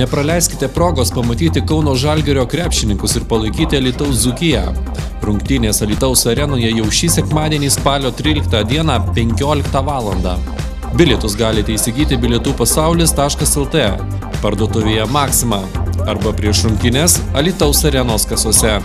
Nepraleiskite progos pamatyti Kauno Žalgerio krepšininkus ir palaikyti Alitaus Zukiją. Rungtynės Alitaus arenoje jau šį sekmadienį spalio 13 dieną 15 val. Bilietus galite įsigyti bilietų pasaulis.lt, parduotuvėje Maxima arba prieš rungtynės Alitaus arenos kasose.